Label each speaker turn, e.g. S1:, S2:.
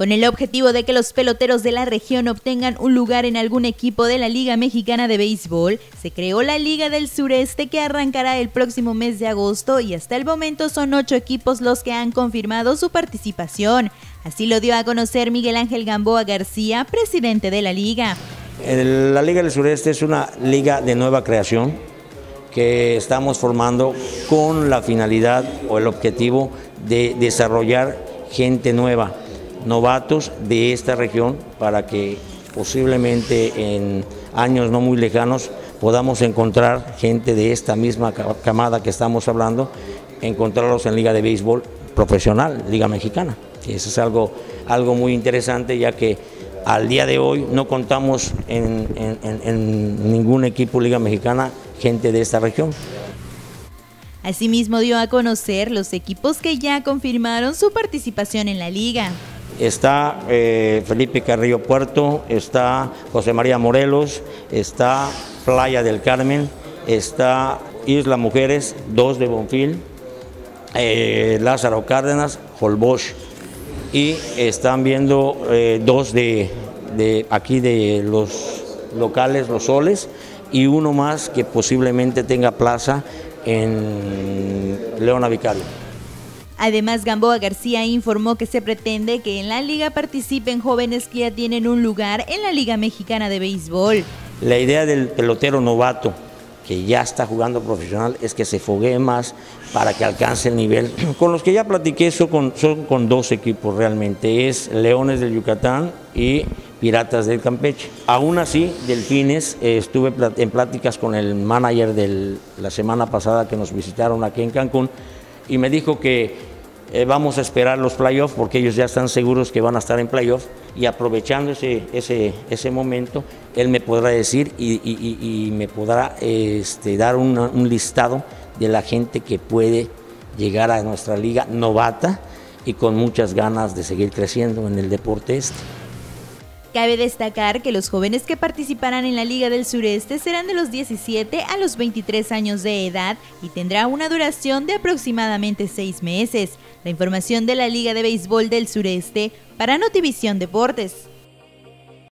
S1: Con el objetivo de que los peloteros de la región obtengan un lugar en algún equipo de la Liga Mexicana de Béisbol, se creó la Liga del Sureste que arrancará el próximo mes de agosto y hasta el momento son ocho equipos los que han confirmado su participación. Así lo dio a conocer Miguel Ángel Gamboa García, presidente de la liga.
S2: La Liga del Sureste es una liga de nueva creación que estamos formando con la finalidad o el objetivo de desarrollar gente nueva novatos de esta región para que posiblemente en años no muy lejanos podamos encontrar gente de esta misma camada que estamos hablando, encontrarlos en Liga de Béisbol profesional, Liga Mexicana. eso es algo, algo muy interesante ya que al día de hoy no contamos en, en ningún equipo Liga Mexicana gente de esta región.
S1: Asimismo dio a conocer los equipos que ya confirmaron su participación en la liga
S2: está eh, Felipe Carrillo Puerto, está José María Morelos, está Playa del Carmen, está Isla Mujeres, dos de Bonfil, eh, Lázaro Cárdenas, Holbosch y están viendo eh, dos de, de, aquí de los locales, los soles, y uno más que posiblemente tenga plaza en Leona Vicario.
S1: Además, Gamboa García informó que se pretende que en la liga participen jóvenes que ya tienen un lugar en la Liga Mexicana de Béisbol.
S2: La idea del pelotero novato que ya está jugando profesional es que se foguee más para que alcance el nivel. Con los que ya platiqué son con, son con dos equipos realmente, es Leones del Yucatán y Piratas del Campeche. Aún así, Delfines, eh, estuve en pláticas con el manager de la semana pasada que nos visitaron aquí en Cancún y me dijo que eh, vamos a esperar los playoffs porque ellos ya están seguros que van a estar en playoffs y aprovechando ese, ese, ese momento, él me podrá decir y, me podrá este, dar un listado de la gente que puede llegar a nuestra liga novata y con muchas ganas de seguir creciendo en el deporte este.
S1: Cabe destacar que los jóvenes que participarán en la Liga del Sureste serán de los 17 a los 23 años de edad y tendrá una duración de aproximadamente seis meses. La información de la Liga de Béisbol del Sureste para Notivisión Deportes.